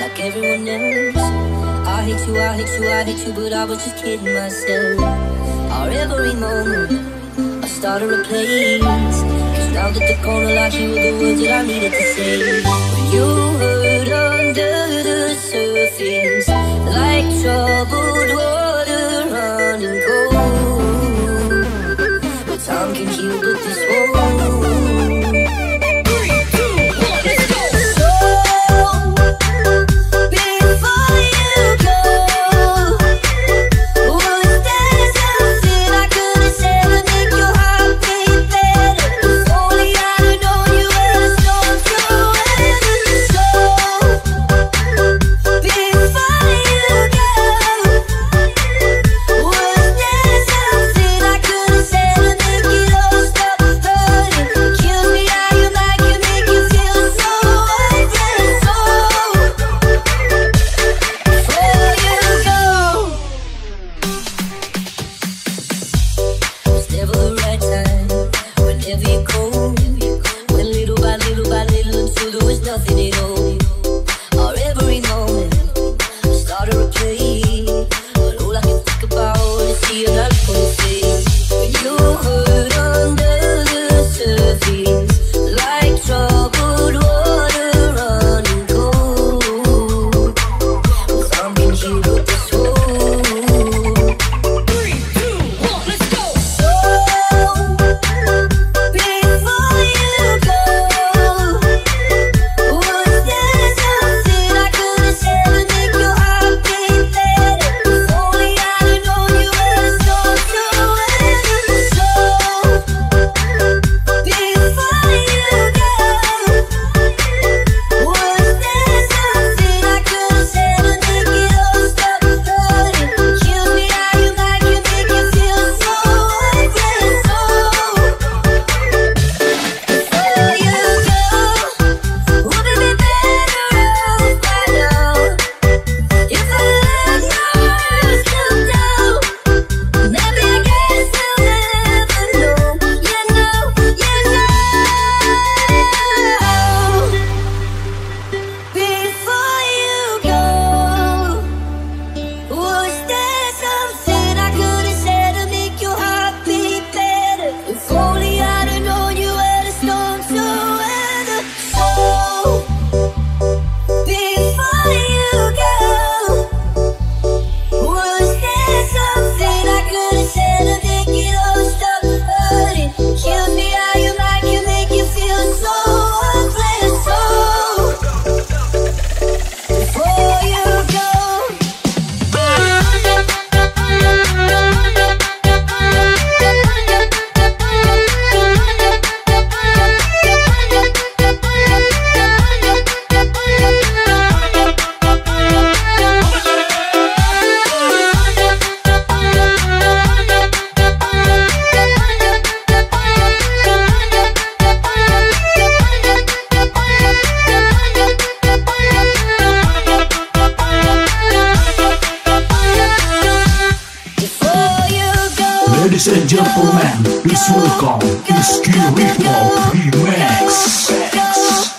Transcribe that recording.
like everyone else. I hate you, I hate you, I hate you, but I was just kidding myself. Our every moment, I started a place. Cause now that the corner like you were the words that I needed to say. Ladies and gentlemen, please welcome Iski Ritual Remax.